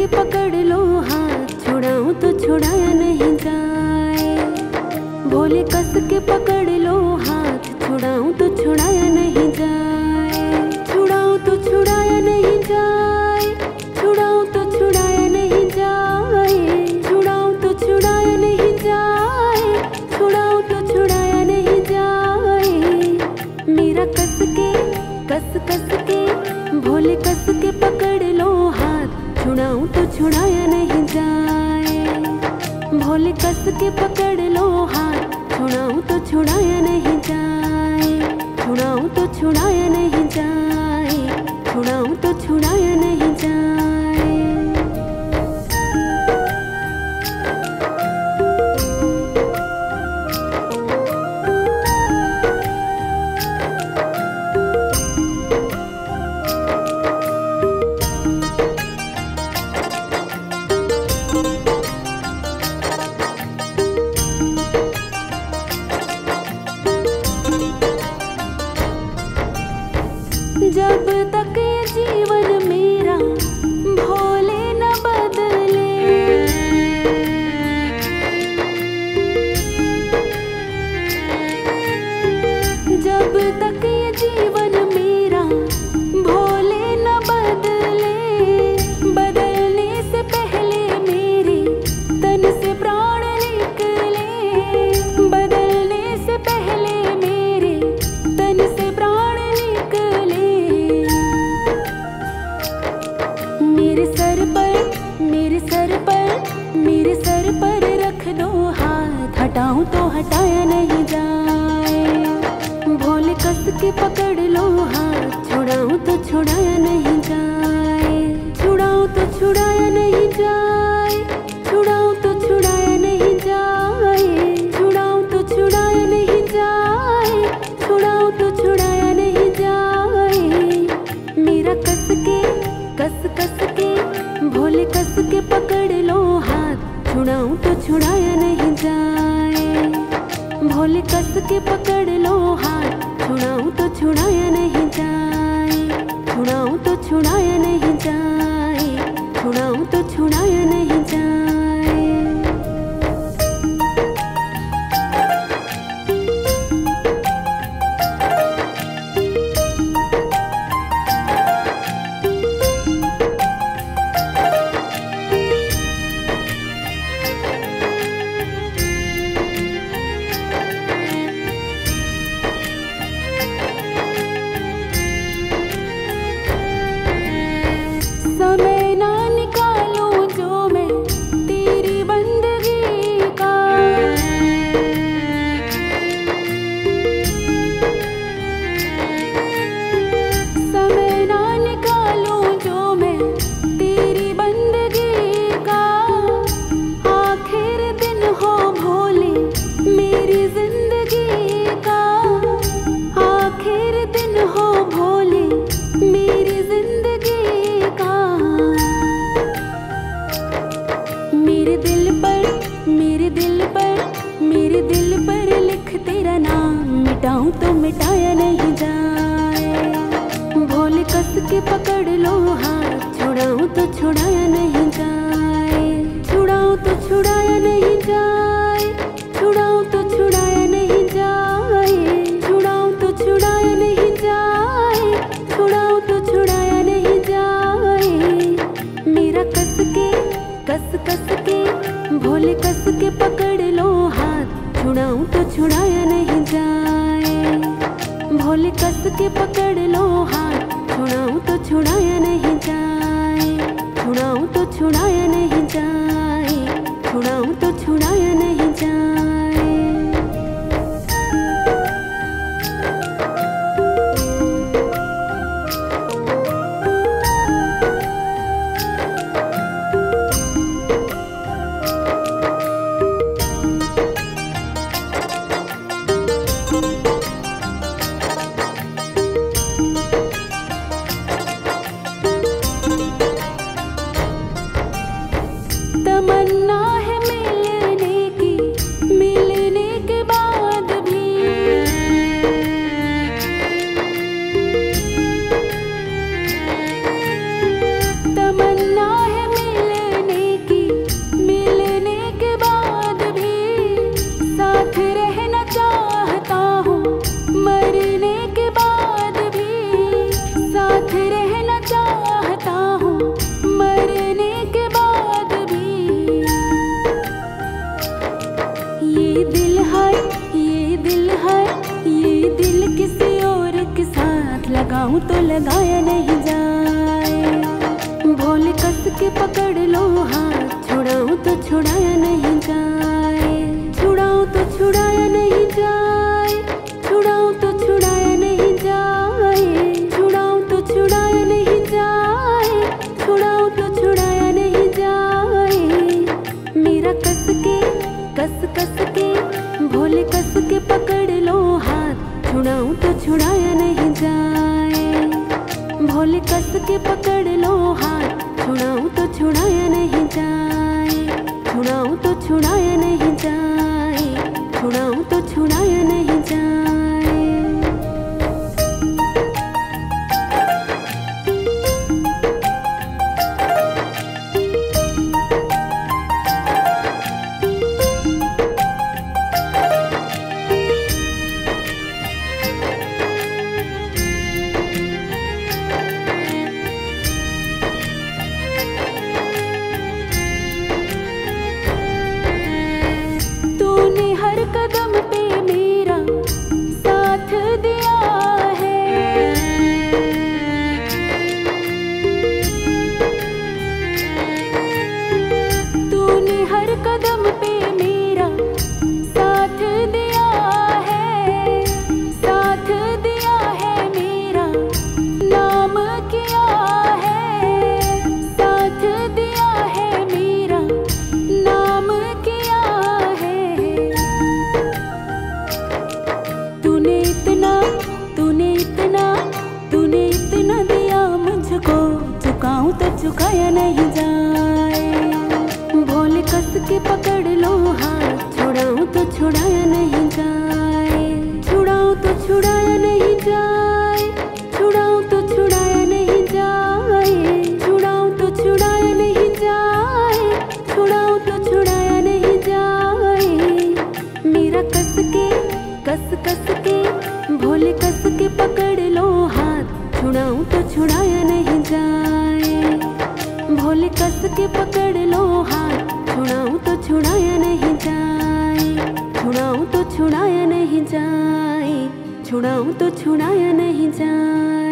के पकड़ लो हाथ छुड़ाऊं तो छुड़ाया नहीं जाए। भोले कस के पकड़ छुड़ाया नहीं जाए। भोले कस के पकड़ लो हाथ। छुड़ाऊं तो छुड़ाया नहीं जाए। छुड़ाऊं तो छुड़ाया नहीं जाए। छुड़ाऊं तो छुड़ाया नहीं जब तक जी छुड़ाया नहीं जाए। भोले कस के पकड़ मेरे दिल पर, मेरे दिल पर, मेरे दिल पर लिख तेरा नाम। मिटाऊं तो मिटाया नहीं जाए। भोले कस के पकड़ लो हाथ, छुड़ाऊं तो छुड़ाया नहीं जाए। के पकड़ लो हाथ। छुड़ाऊं तो छुड़ाया नहीं जाए। भोले कस के पकड़ लो हाथ। छुड़ाऊं तो छुड़ाया नहीं जाए। छुड़ाऊं तो छुड़ाया नहीं जाए। छुड़ाऊं तो छुड़ाया नहीं लगाऊँ तो लगाया नहीं जाए। भोले कस के पकड़ लो हाथ, छुड़ाऊं तो छुड़ाया नहीं जाए। छुड़ाऊं तो छुड़ाया नहीं जाए। छुड़ाऊं तो छुड़ाया नहीं जाए। छुड़ाऊं तो छुड़ाया नहीं जाए। छुड़ाऊं तो छुड़ाया नहीं जाए। मेरा कस के, कस कस के भोले कस के पकड़ लो हाथ, छुड़ाऊं तो छुड़ाया नहीं जाए। भोले कस के पकड़ लो हाथ। छुड़ाऊ तो छुड़ाया नहीं जाए। छुड़ाऊ तो छुड़ाया नहीं जाए। छुड़ाऊ तो छुड़ाया नहीं जाए। ಕದ तो चुकाया नहीं जाए। भोले कस के पकड़ लो हाथ। छुड़ाऊ तो छुड़ाया नहीं जाए। छुड़ाऊ तो छुड़ाया नहीं जाए। भोले कस के पकड़ लो हाथ। छुड़ाऊ तो छुड़ाया नहीं जाए। छुड़ाऊ तो छुड़ाया नहीं जाए। छुड़ाऊ तो छुड़ाया नहीं जाए।